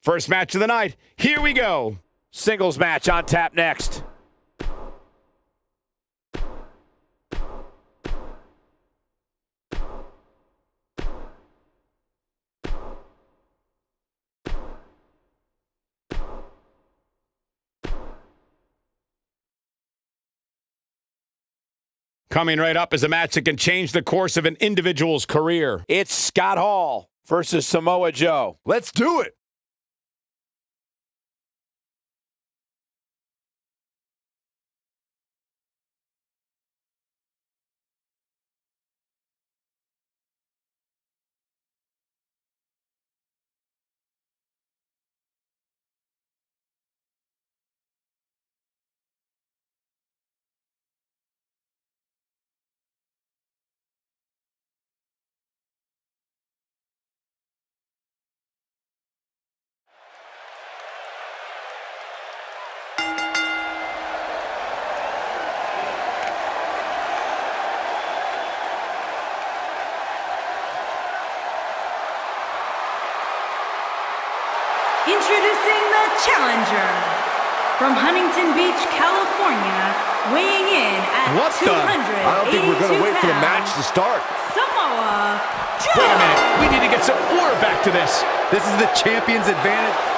First match of the night. Here we go. Singles match on tap next. Coming right up is a match that can change the course of an individual's career. It's Scott Hall versus Samoa Joe. Let's do it. Challenger from Huntington Beach, California, weighing in at What the? I don't think we're going to wait for the match to start. Samoa Joe. Wait a minute. We need to get some order back to this. This is the champion's advantage.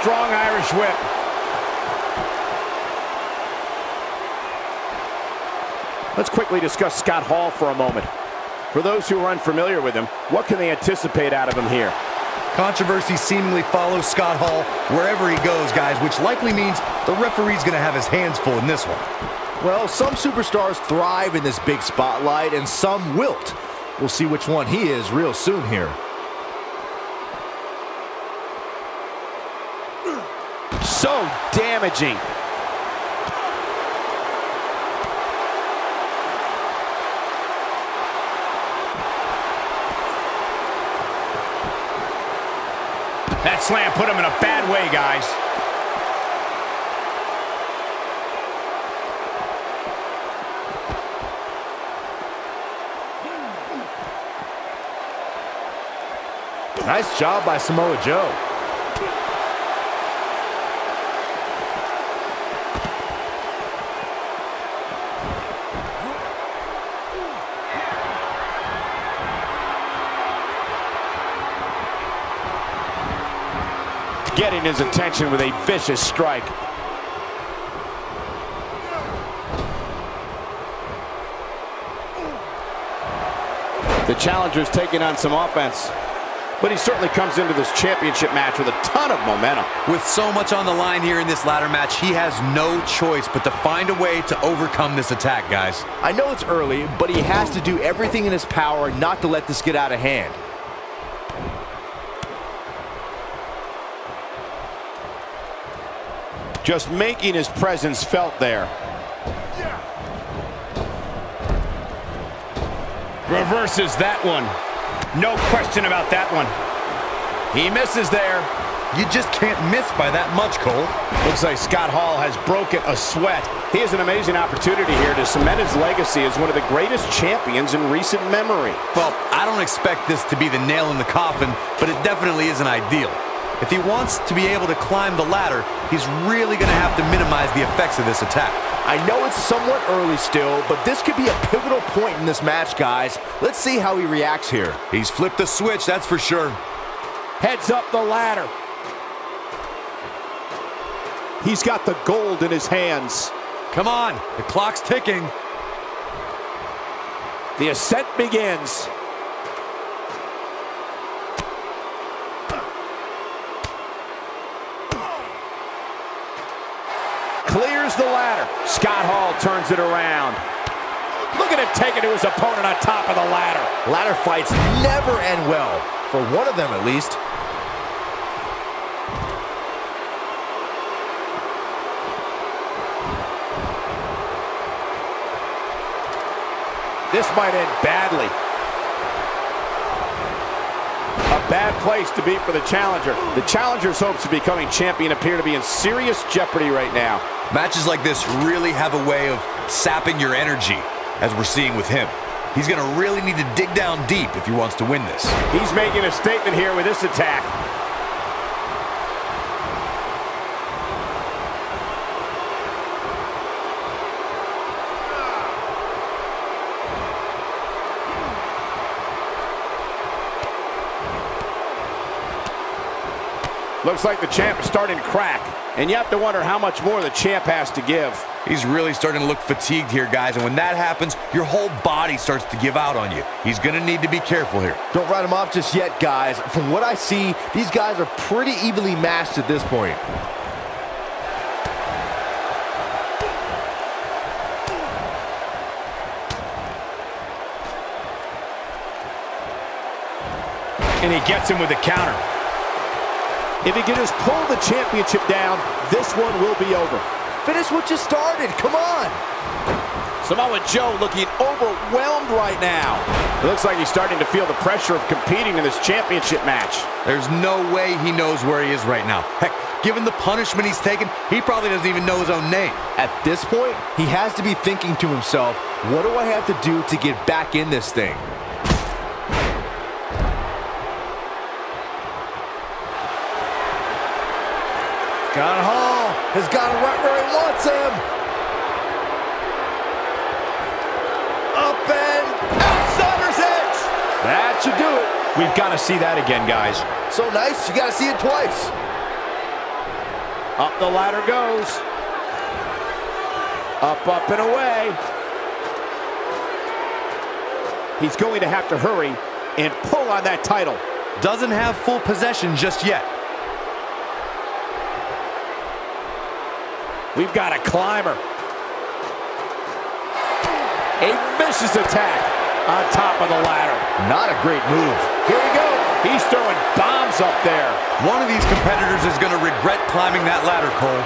Strong Irish whip. Let's quickly discuss Scott Hall for a moment. For those who are unfamiliar with him, what can they anticipate out of him here? Controversy seemingly follows Scott Hall wherever he goes, guys, which likely means the referee's going to have his hands full in this one. Well, some superstars thrive in this big spotlight, and some wilt. We'll see which one he is real soon here. So damaging. That slam put him in a bad way, guys. Nice job by Samoa Joe. Getting his attention with a vicious strike. The challenger's taking on some offense. But he certainly comes into this championship match with a ton of momentum. With so much on the line here in this ladder match, he has no choice but to find a way to overcome this attack, guys. I know it's early, but he has to do everything in his power not to let this get out of hand. Just making his presence felt there. Reverses that one. No question about that one. He misses there. You just can't miss by that much, Cole. Looks like Scott Hall has broken a sweat. He has an amazing opportunity here to cement his legacy as one of the greatest champions in recent memory. Well, I don't expect this to be the nail in the coffin, but it definitely isn't ideal. If he wants to be able to climb the ladder, he's really going to have to minimize the effects of this attack. I know it's somewhat early still, but this could be a pivotal point in this match, guys. Let's see how he reacts here. He's flipped the switch, that's for sure. Heads up the ladder. He's got the gold in his hands. Come on, the clock's ticking. The ascent begins. Clears the ladder. Scott Hall turns it around. Look at him taking to his opponent on top of the ladder. Ladder fights never end well, for one of them at least. This might end badly. A bad place to be for the challenger. The challenger's hopes of becoming champion appear to be in serious jeopardy right now. Matches like this really have a way of sapping your energy, as we're seeing with him. He's going to really need to dig down deep if he wants to win this. He's making a statement here with this attack. Looks like the champ is starting to crack, and you have to wonder how much more the champ has to give. He's really starting to look fatigued here, guys, and when that happens, your whole body starts to give out on you. He's going to need to be careful here. Don't write him off just yet, guys. From what I see, these guys are pretty evenly matched at this point. And he gets him with a counter. If he can just pull the championship down, this one will be over. Finish what you started. Come on. Samoa Joe looking overwhelmed right now. It looks like he's starting to feel the pressure of competing in this championship match. There's no way he knows where he is right now. Heck, given the punishment he's taken, he probably doesn't even know his own name. At this point, he has to be thinking to himself, what do I have to do to get back in this thing? Scott Hall has got him right where he wants him. Up and outsider's edge. That should do it. We've got to see that again, guys. So nice, you got to see it twice. Up the ladder goes. Up, up, and away. He's going to have to hurry and pull on that title. Doesn't have full possession just yet. We've got a climber. A vicious attack on top of the ladder. Not a great move. Here we go. He's throwing bombs up there. One of these competitors is going to regret climbing that ladder, Cole.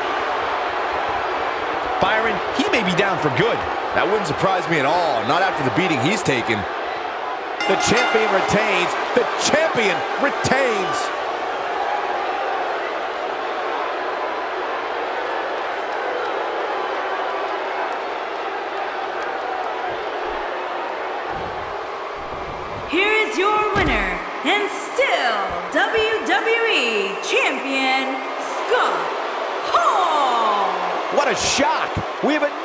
Byron, he may be down for good. That wouldn't surprise me at all, not after the beating he's taken. The champion retains. The champion retains. Shock. We have a